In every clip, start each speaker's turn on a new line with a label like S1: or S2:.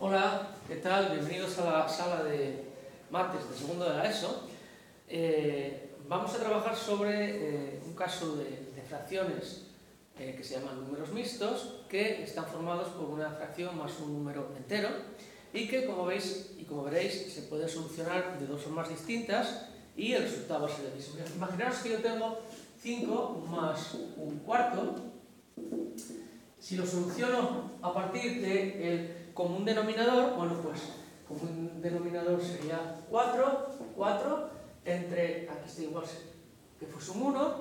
S1: Hola, ¿qué tal? Bienvenidos a la sala de mates de segundo de la ESO. Eh, vamos a trabajar sobre eh, un caso de, de fracciones eh, que se llaman números mixtos, que están formados por una fracción más un número entero y que, como veis y como veréis, se puede solucionar de dos formas distintas y el resultado va a ser el mismo. Imaginaos que yo tengo 5 más un cuarto. Si lo soluciono a partir del común denominador, bueno, pues común denominador sería 4, 4 entre, aquí está igual que fuese un 1,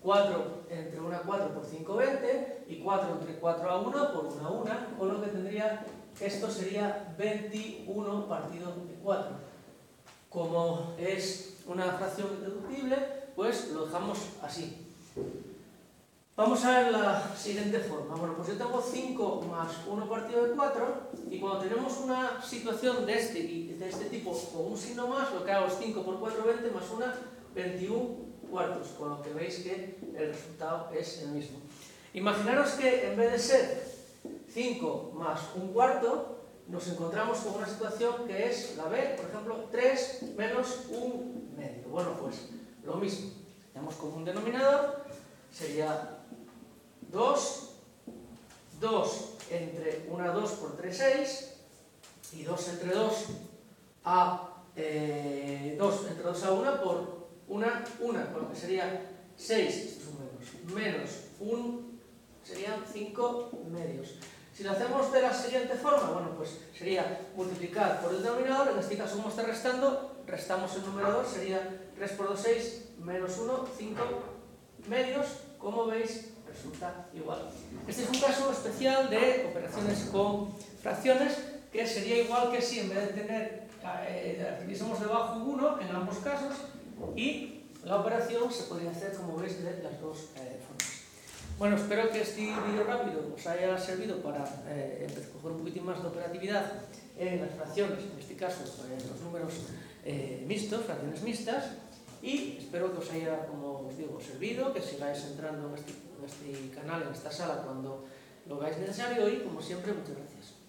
S1: 4 entre 1 a 4 por 5, 20, y 4 entre 4 a 1 por 1 a 1, con lo que tendría, esto sería 21 partido de 4. Como es una fracción deductible, pues lo dejamos así. Vamos a ver la siguiente forma. Bueno, pues yo tengo 5 más 1 partido de 4 y cuando tenemos una situación de este, de este tipo con un signo más, lo que hago es 5 por 4, 20 más 1, 21 cuartos, con lo que veis que el resultado es el mismo. Imaginaros que en vez de ser 5 más un cuarto, nos encontramos con una situación que es la B, por ejemplo, 3 menos un medio. Bueno, pues lo mismo. Tenemos como un denominador, sería 2, 2 entre 1 a 2 por 3, 6, y 2 entre 2 a eh, 2 entre 2 a 1 por 1, 1, con lo que sería 6, estos son menos, menos 1 serían 5 medios. Si lo hacemos de la siguiente forma, bueno, pues sería multiplicar por el denominador, en este caso como está restando, restamos el numerador, sería 3 por 2, 6, menos 1, 5 medios, como veis, resulta igual. Este es un caso especial de operaciones con fracciones que sería igual que si en vez de tener, eh, tuviésemos debajo 1 en ambos casos y la operación se podría hacer, como veis, de las dos eh, formas. Bueno, espero que este vídeo rápido os haya servido para eh, coger un poquitín más de operatividad en las fracciones, en este caso en los números eh, mixtos, fracciones mixtas, y espero que os haya, como os digo, servido, que sigáis entrando en este, en este canal, en esta sala, cuando lo veáis necesario y, como siempre, muchas gracias.